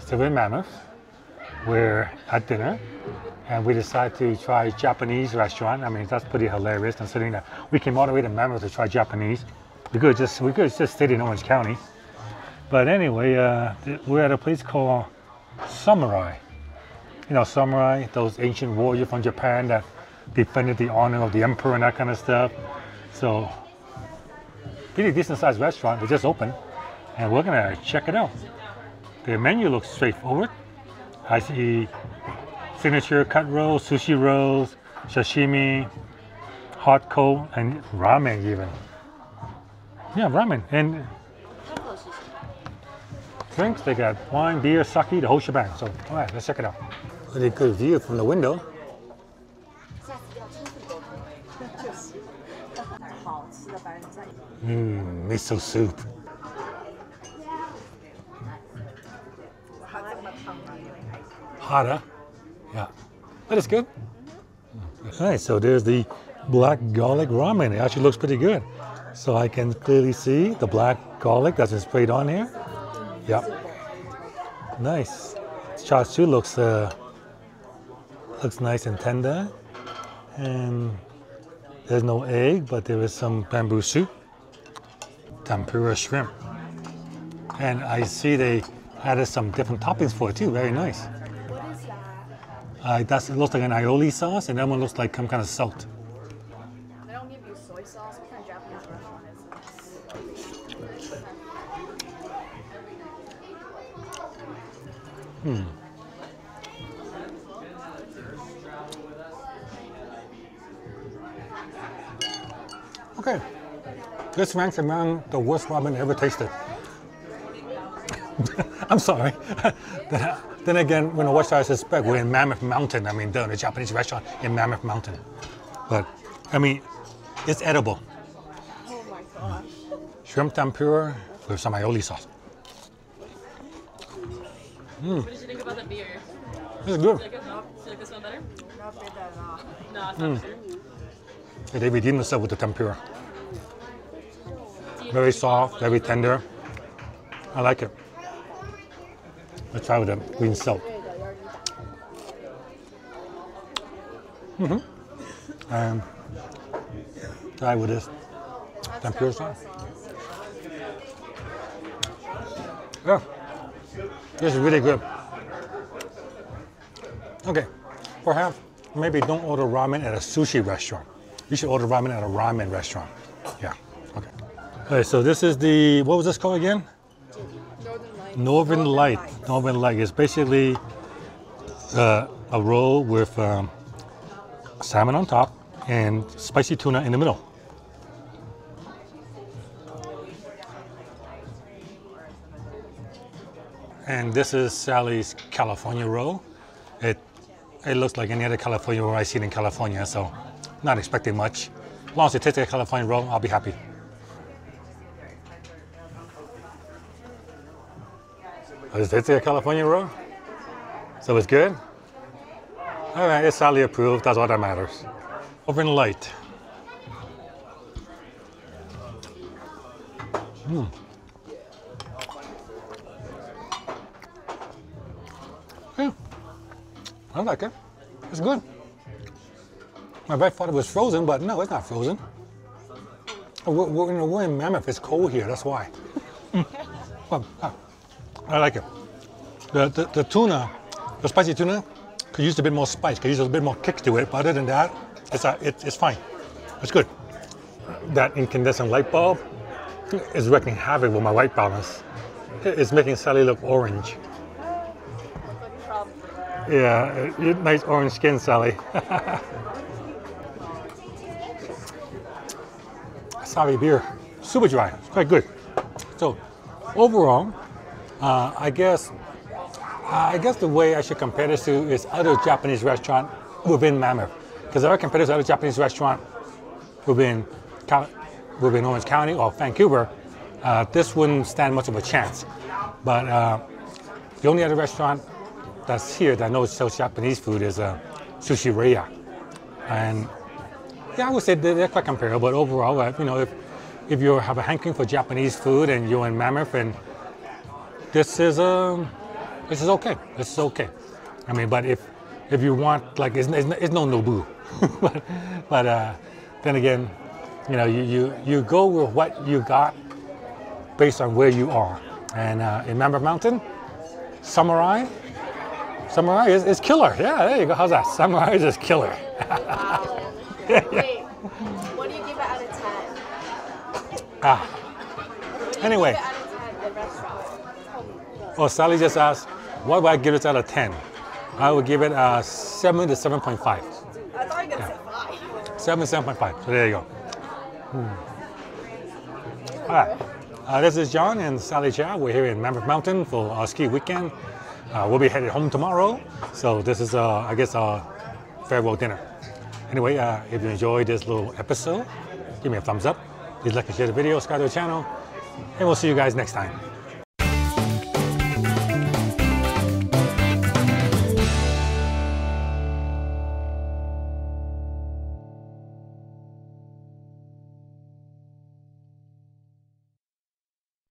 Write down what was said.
still in Mammoth. We're at dinner and we decided to try Japanese restaurant. I mean, that's pretty hilarious considering that we came all the way to Mammoth to try Japanese. We could just we could just stayed in Orange County. But anyway, uh, we're at a place called Samurai. You know, samurai, those ancient warriors from Japan that defended the honor of the emperor and that kind of stuff. So, pretty decent sized restaurant. We just opened, and we're gonna check it out. The menu looks straightforward. I see signature cut rolls, sushi rolls, sashimi, hot cold, and ramen even. Yeah, ramen. And drinks, they got wine, beer, sake, the whole shebang. So, all right, let's check it out. Really good view from the window. Mmm, miso soup. Hot, huh? Yeah. That is good. All right, so there's the black garlic ramen. It actually looks pretty good. So I can clearly see the black garlic that's sprayed on here. Yep. Nice. Char looks uh, looks nice and tender. And there's no egg, but there is some bamboo soup. Tempura shrimp. And I see they added some different toppings for it too. Very nice. What is that? Uh, that's, it looks like an aioli sauce, and that one looks like some kind of salt. They don't give you soy sauce. What kind of Japanese restaurant is this? Okay. This ranks among the worst ramen ever tasted. I'm sorry. then, then again, when I watch I suspect we're in Mammoth Mountain. I mean, they're in a Japanese restaurant in Mammoth Mountain. But, I mean, it's edible. Oh my gosh. Shrimp tempura with some aioli sauce. Hmm. What did you think about the beer? It's good. Like, it- no, you like this one better? Not bad at all. No, it's not hmm. better. They redeemed themselves with the tempura. Very soft, very tender. I like it. Let's try with the green salt. Mm-hmm. And try with this tempura sauce. Yeah, this is really good. Okay, perhaps maybe don't order ramen at a sushi restaurant. You should order ramen at a ramen restaurant. Yeah, okay. Okay, so this is the, what was this called again? Northern Light. Northern Light. Northern Light is basically uh, a roll with um, salmon on top and spicy tuna in the middle. And this is Sally's California roll. It it looks like any other California roll I've seen in California, so not expecting much. As long as it tastes like a California roll, I'll be happy. Taste like a California roll? So it's good? All right, it's Sally approved. That's all that matters. Over in light. Hmm. Yeah, I like it. It's good. My wife thought it was frozen, but no, it's not frozen. We're, we're, we're in Mammoth. It's cold here. That's why. Well, ah, I like it. The, the, the tuna, the spicy tuna, could use a bit more spice, could use a bit more kick to it. But other than that, it's, a, it, it's fine. It's good. That incandescent light bulb is wreaking havoc with my white balance. It's making Sally look orange. Yeah, uh, nice orange skin, Asahi. Sally beer, super dry. It's quite good. So, overall, uh, I guess I guess the way I should compare this to is other Japanese restaurant within Mammoth, because if I compare this to other Japanese restaurant within within Orange County or Vancouver, uh, this wouldn't stand much of a chance. But uh, the only other restaurant that's here that knows sells Japanese food is uh, Sushi Raya. And yeah, I would say they're, they're quite comparable. But overall, uh, you know, if, if you have a hankering for Japanese food and you're in Mammoth, and this is a, this is okay. This is okay. I mean, but if if you want like it's, it's, it's no Nobu, but but uh, then again, you know, you, you you go with what you got based on where you are. And uh, in Mammoth Mountain, Samurai, Samurai is, is killer. Yeah, there you go. How's that? Samurai is just killer. Wow. Wait, what do you give it out of 10? ah. What do you Anyway. give it out of 10, the restaurant? Tell me. Oh, Sally just asked, what would I give it out of 10? I would give it a 7 to 7.5. I thought you were to say 5. 7 7.5. So there you go. Hmm. All right. Uh, this is John and Sally Chow. We're here in Mammoth Mountain for our ski weekend. Uh, we'll be headed home tomorrow. So this is, uh, I guess, our farewell dinner. Anyway, uh, if you enjoyed this little episode, give me a thumbs up. Please like and share the video, subscribe to the channel, and we'll see you guys next time.